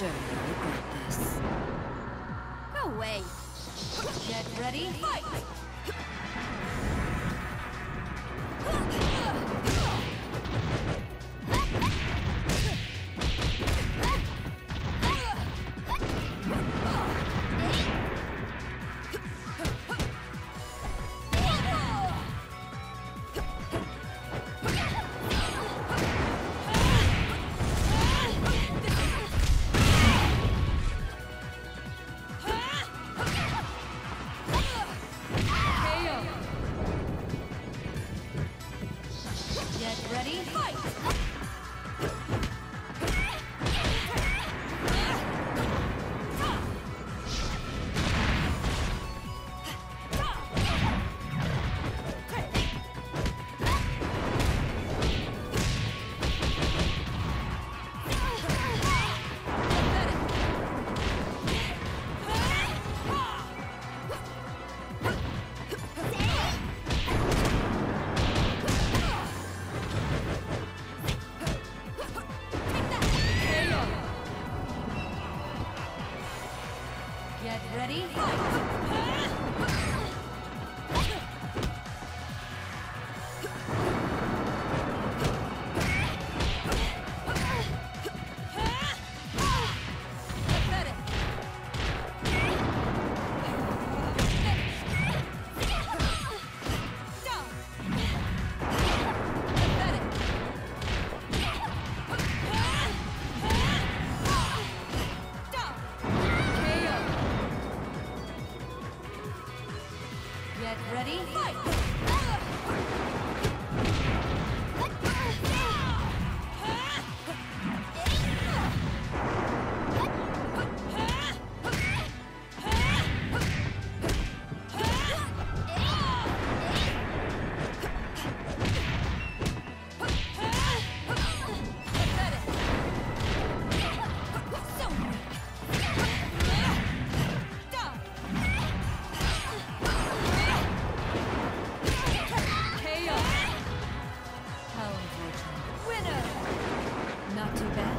this. Go away. Get ready, fight! Ready, fight! Ready, fight! Get ready, fight! too bad.